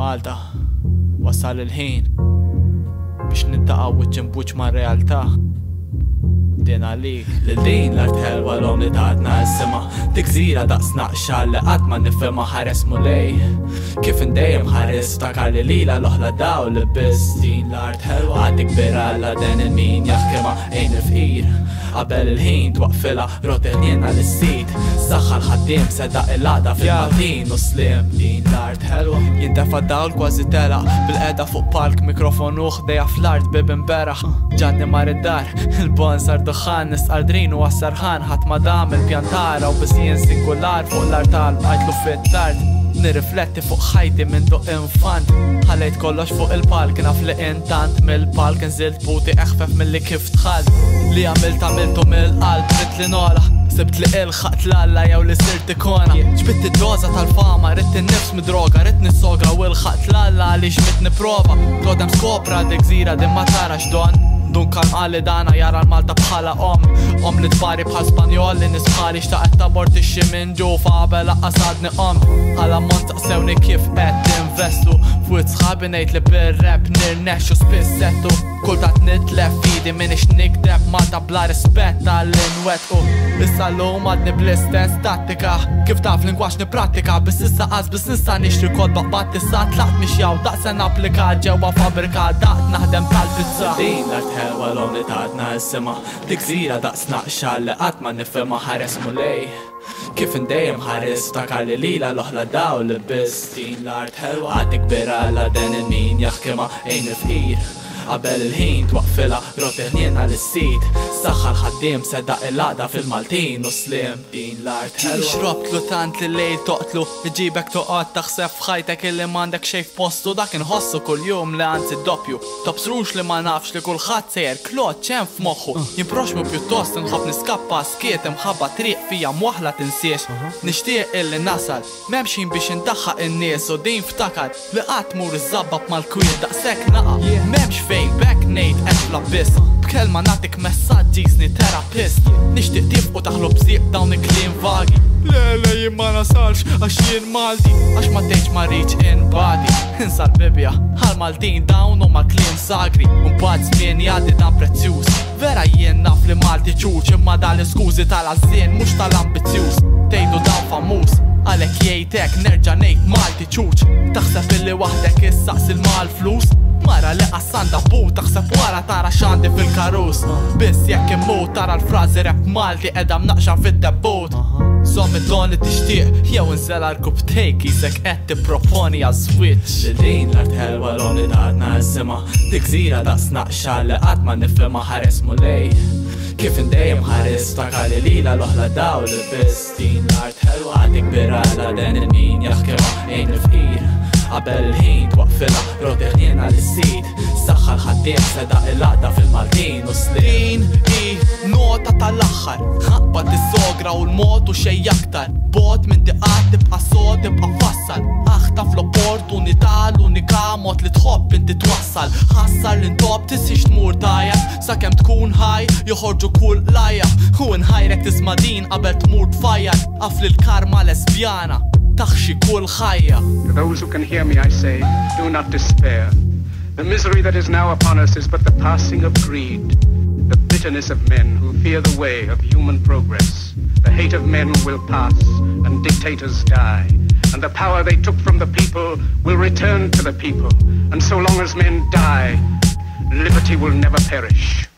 Malta, wasal il-ħin biex nittaqaw buċ ma' realtà. Din għalik l din l-art helwa l-om li taħtna s zira Dikzira daqsna li għatma nifema ħares mulej Kif indejem ħares kalli li lila loħla daw li bis Din l-art helwa għadik bira la den il-min jaħkema Ejn il-fqir Qabel il-ħin twaqfila Rotten jena l-sit Saħħal ħaddim sedaq il-għada fil-matin U slim din l-art ħelwa Jindefa dawl kważi tela Bil-qeda fuq park mikrofon uħdeja fl-art bibin bera Ġanni mar id-dar Il-bon sar duħan nisqar drin u għassarħan ħat madam il-pjantara U bis singular fuq l-art għalb bħajtlu fit-tart Nirrifletti fuq ħajti minn duq infant Ħalajt kollox fuq il-palk naf li intant Mill-palk nżilt puti eħfef mill-li kif tħall Li għamilt għamiltu mill-qalb Ritt li nora Sibt li il-ħat l-alla jew li sirt ikona ċbitt id-doza tal-fama Ritt il-nifs midroga Ritt nissogra u il-ħat l-alla li ġbitt niprofa Todem skopra dik zira din tara tarax don kan għalli dana jara l-Malta bħala om Om li tbari bħal Spanjol li nisbħali xtaqet ta' mortixi minn ġu faqabel qasadni om Għala mont sewni kif qed investu Fuq sħabi nejt li bil-rap nirnexxu spissetu Kultat nitlef fidi minn ix Malta bla rispett tal-inwet u Issa l-lum għadni bl isten statika Kif taf lingwax nipratika Biss issa għaz biss nista nixtri kod baqbat issa Tlaqt da daqsen applika ġewa fabrika Daqt naħdem tal-pizza Din l-om li tatna s-sema Dik zira daqsna xall li ma nifema ħares mulej Kif indejjem ħares takar li lila l-oħla daw li bistin l-art ħelwa għadik bira la den il-min jaħkima ejn il-fqir qabel il-ħin twaqfila roteħnina l-sit Saxħal ħaddim sedda il-laqda fil-Maltin u slim din l-art Tix robt lu tant li lejl toqtlu Iġibek toqgħod taħseb fħajtek illi m'għandek xejf postu dak inħossu kull-jum li għanzi doppju Tobsrux li ma nafx li kulħadd sejjer klot ċem f'moħħu ah. mu pjuttost nħob niskappa skiet imħabba triq fija mwaħla tinsiex Nixtieq illi nasal Memxin biex indaħħaq in-nies u din ftakar li qat mur iż-żabba b'mal-kwin daqshekk naqa' Memx fejn bek nejt esla bis B'kelma natik messaġġi sni terapist Nishtiq tibqu taħlob ziq dawn il-klim vagi Le, le, jimma nasalx, għax jien Malti Għax ma teċ ma riċ in badi Insar bibja, għal Maltin dawn u ma klin sagri Un bad zmin jaddi dan prezzjus Vera jien naf li Malti ċuċ Imma dal skuzi tal-azzin, mux tal ambizjus Tejdu dan famus Għalek jgħidek nerġa' ngħid Malti ċuċ Taħseb illi wahdek issaqs il-mal-flus Mara li għassanda bu taħseb wara tara xandi fil-karus Biss jekk immut tara l-frazi rep Malti edam naqxan fit debut Zom id-doni tixtieq jew insela l-kub tejk jisek qed tipproponi għal switch. Lidin l-art ħelwa l-om li sema dik zira da snaqxa li qatt ma nifhimha ħares mulej. Kif indejjem ħares ta' kalilina l-oħla daw l-bestin Art ħelwa għadik birala den il-min jaxkema ejn il-fqir Qabel ħin twaqfila rodeħnina l-sid l-axar ħaddieħ seda il-għada fil-Maltin u slin i nota tal-axar ħabba t sogra u l motu xej jaktar Bot minn diqat tibqa sot tibqa fassal Aħta fl-opportunità l-unika mod li tħobb t twassal Ħassar l intob t-six t-mur tajja Sa kem tkun ħaj joħorġu kull lajja U nħajrek tisma din qabel t tfajjar Għafli l-karma lesbjana taħxi kull ħajja. For those who can hear me, I say, do not despair. The misery that is now upon us is but the passing of greed, the bitterness of men who fear the way of human progress. The hate of men will pass, and dictators die, and the power they took from the people will return to the people. And so long as men die, liberty will never perish.